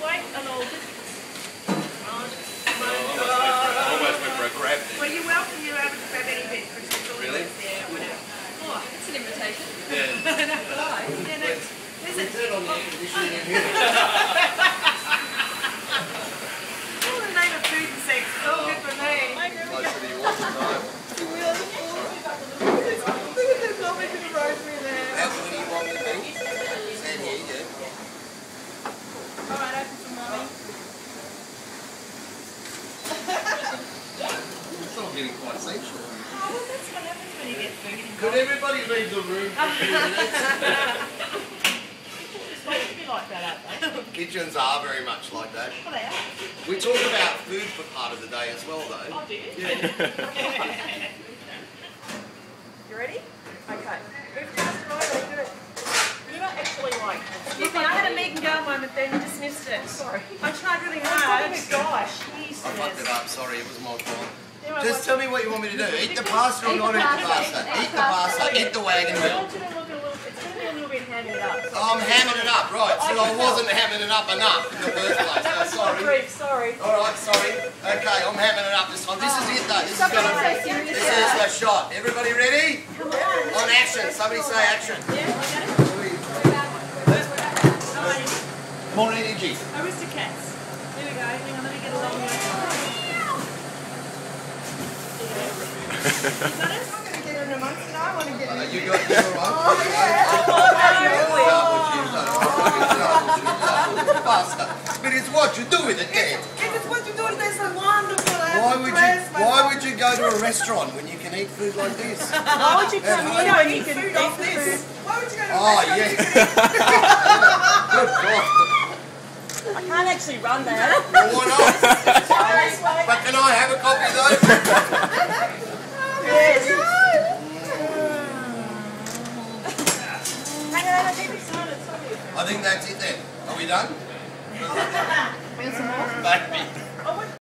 white and old. Almost when we're. Well, you're welcome. You're able to grab any. Really? Yeah. Oh, it's an invitation. Yeah. no, no, no. There's getting quite sensual. Oh, well, that's what happens when you get food involved. Could everybody leave the room for a few minutes? It's supposed to be like that, aren't they? Kitchens are very much like that. Well, they are. We talk about food for part of the day as well, though. Oh, do you? Yeah. You ready? Okay. Move past right, do it. You're not actually like. Excuse me, I had a Megan Gale moment then, you just missed it. Sorry. I tried really hard. Oh my gosh, Jesus. I fucked it up, sorry, it was my fault. Anyway, Just tell me what you want me to do. Eat the pasta or not eat the pasta? Eat the pasta, eat the wagon I wheel. want you to look a little, it's going to be a little bit handed up. I'm hamming it up, right. So I wasn't hamming it up enough in the first place. That Oh, was my sorry. brief, sorry. Alright, sorry. Okay, I'm hamming it up this time. This is it though. This is Somebody gonna say. This is the shot. Everybody ready? Come on. On action. Somebody say action. Yeah, okay. Oh, More energy. Mr. Cats. Here we go. Hang on, let me get along here. Is But it's what you do with it, Dad. If it's what you do, that's so wonderful. I Why would you why would you go to a restaurant when you can eat food like this? Why would you come here No, when you can eat off this. food? Why would you go to a Oh restaurant? yeah. Good God. I can't actually run that. Well, why not? But can I have a copy though? Yes. Hang on, I keep it silent. Sorry. I think that's it then. Are we done? Want some